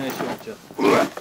Aynen şey yapacağız.